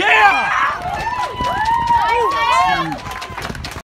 Yeah!